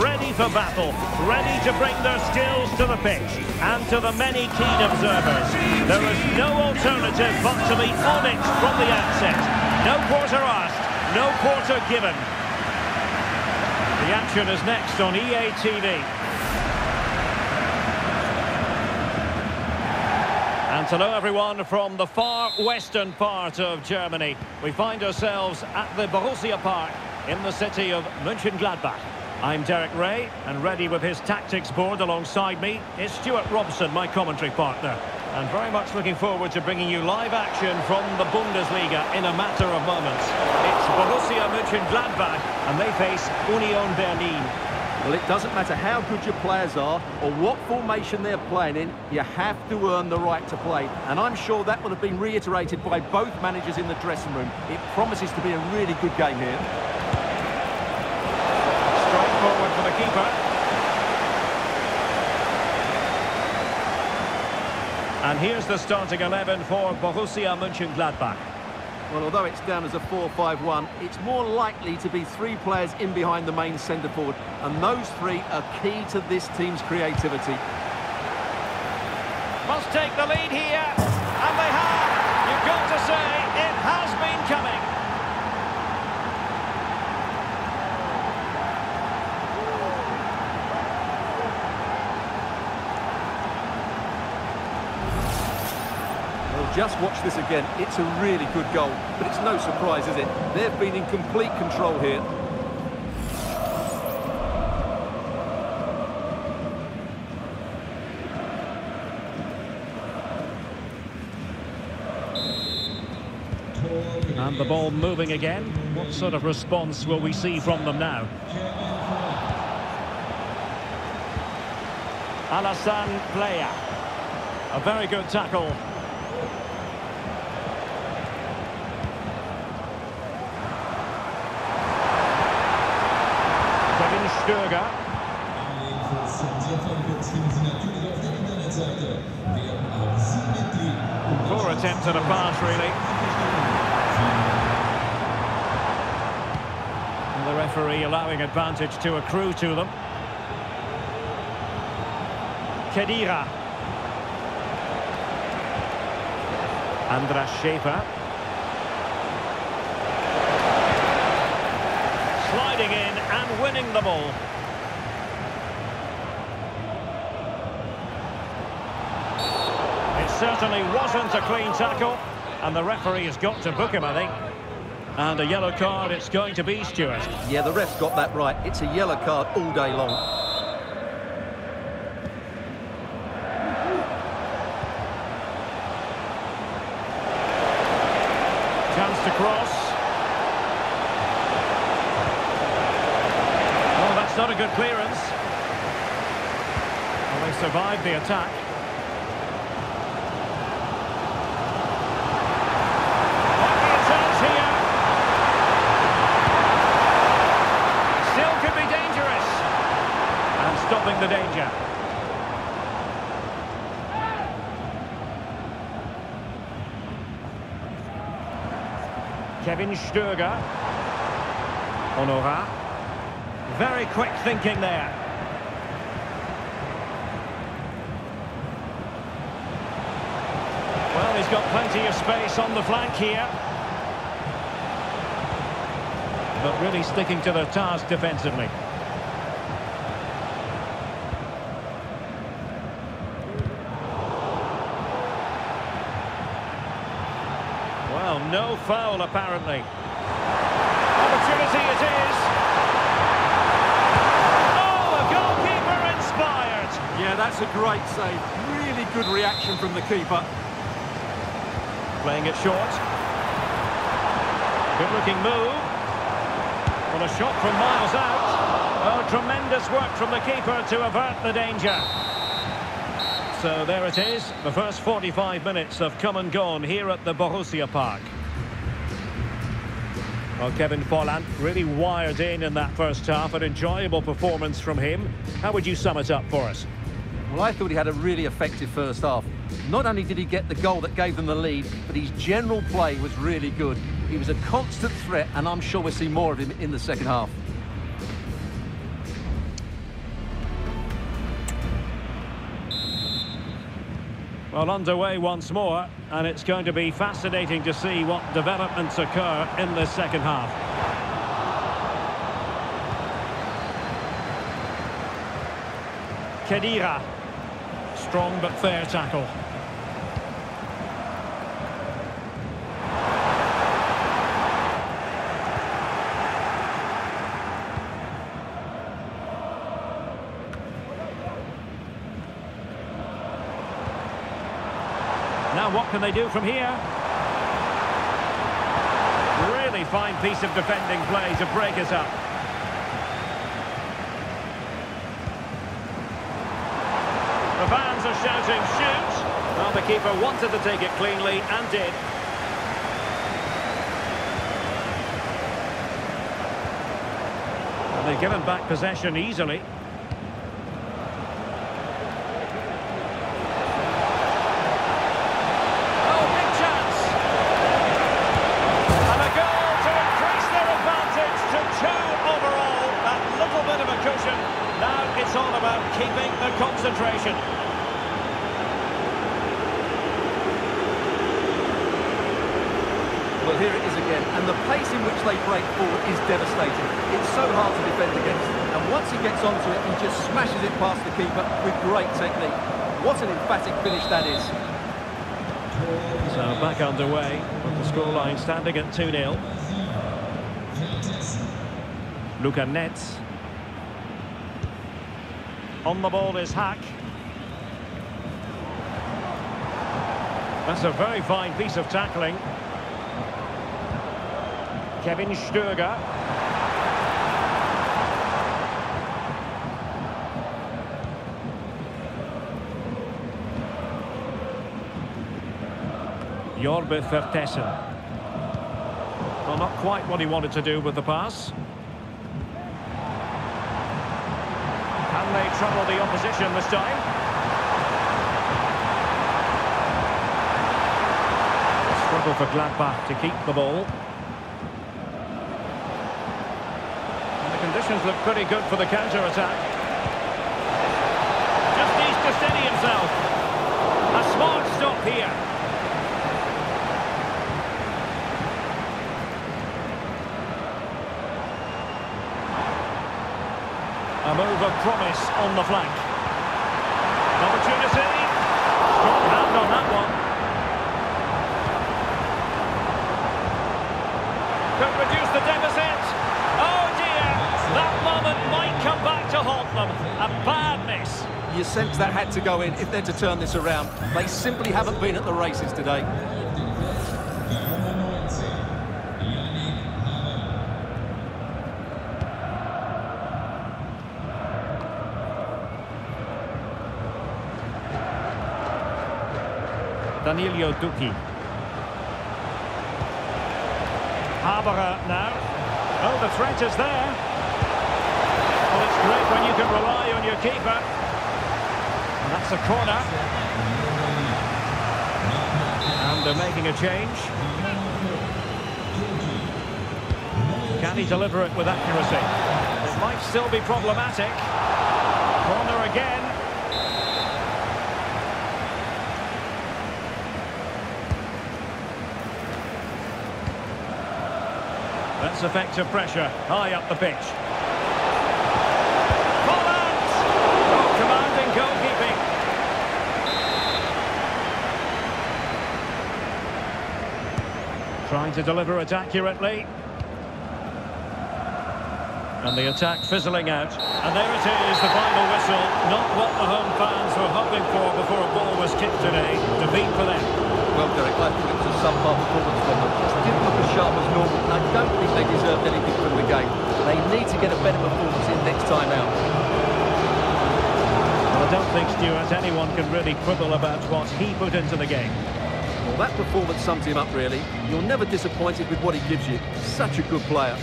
ready for battle, ready to bring their skills to the pitch. And to the many keen observers, there is no alternative but to be on it from the outset. No quarter asked, no quarter given. The action is next on EA TV. And hello everyone from the far western part of Germany. We find ourselves at the Borussia Park in the city of Mönchengladbach. I'm Derek Ray, and ready with his tactics board alongside me is Stuart Robson, my commentary partner. And very much looking forward to bringing you live action from the Bundesliga in a matter of moments. It's Borussia Mönchengladbach, and they face Union Berlin. Well, it doesn't matter how good your players are or what formation they're playing in, you have to earn the right to play. And I'm sure that will have been reiterated by both managers in the dressing room. It promises to be a really good game here. Forward for the keeper. And here's the starting 11 for Borussia Mönchengladbach. Well, although it's down as a 4-5-1, it's more likely to be three players in behind the main centre forward, and those three are key to this team's creativity. Must take the lead here, and they have. You've got to say, it has been coming. Well, just watch this again. It's a really good goal, but it's no surprise, is it? They've been in complete control here. And the ball moving again. What sort of response will we see from them now? Alassane Pléa. A very good tackle. Stöger. Poor attempt at a pass, really. And the referee allowing advantage to accrue to them. Khedira. Andras Schäfer. Sliding in and winning the ball. It certainly wasn't a clean tackle, and the referee has got to book him, I think. And a yellow card it's going to be, Stuart. Yeah, the ref's got that right. It's a yellow card all day long. Chance to cross. Oh, that's not a good clearance. Well, they survived the attack. Still could be dangerous. And stopping the danger. Kevin Stöger. Honorat. Very quick thinking there. Well, he's got plenty of space on the flank here. But really sticking to their task defensively. Well, no foul apparently. Opportunity it is. A great save. Really good reaction from the keeper. Playing it short. Good looking move. Well, a shot from miles out. Oh, tremendous work from the keeper to avert the danger. So there it is, the first 45 minutes have come and gone here at the Borussia Park. Well, Kevin Volland really wired in in that first half, an enjoyable performance from him. How would you sum it up for us? Well, I thought he had a really effective first half. Not only did he get the goal that gave them the lead, but his general play was really good. He was a constant threat, and I'm sure we'll see more of him in the second half. Well, underway once more, and it's going to be fascinating to see what developments occur in the second half. Khedira Strong but fair tackle. Now what can they do from here? Really fine piece of defending play to break us up. The fans are shouting, shoot! Well, the keeper wanted to take it cleanly and did. And they've given back possession easily. Oh, big chance! And a goal to increase their advantage to two overall. That little bit of a cushion. Now it's all about keeping the concentration. Well, here it is again, and the pace in which they break forward is devastating. It's so hard to defend against, and once he gets onto it, he just smashes it past the keeper with great technique. What an emphatic finish that is. So back underway with the scoreline standing at 2-0. Luca Netz. On the ball is Hack. That's a very fine piece of tackling. Kevin Stöger. Yorbe Vertessen. Well, not quite what he wanted to do with the pass. They trouble the opposition this time? Struggle for Gladbach to keep the ball. And the conditions look pretty good for the counter-attack. Just needs to steady himself. A smart stop here. A move of promise on the flank. Opportunity. Strong hand on that one. Could reduce the deficit. Oh dear. That moment might come back to haunt them. A bad miss. You sense that had to go in if they're to turn this around. They simply haven't been at the races today. Danilho Doekhi. Haberer now. Oh, the threat is there. Well, it's great when you can rely on your keeper. And that's a corner. And they're making a change. Can he deliver it with accuracy? It might still be problematic. Corner again. That's effective pressure, high up the pitch. Commanding goalkeeping. Trying to deliver it accurately. And the attack fizzling out. And there it is, the final whistle. Not what the home fans were hoping for before a ball was kicked today. Defeat for them. Well, Derek, I think it was a subpar performance from them. Just didn't look as sharp as normal. and I don't think they deserved anything from the game. They need to get a better performance in next time out. Well, I don't think, Stuart, anyone can really quibble about what he put into the game. Well, that performance sums him up, really. You're never disappointed with what he gives you. Such a good player.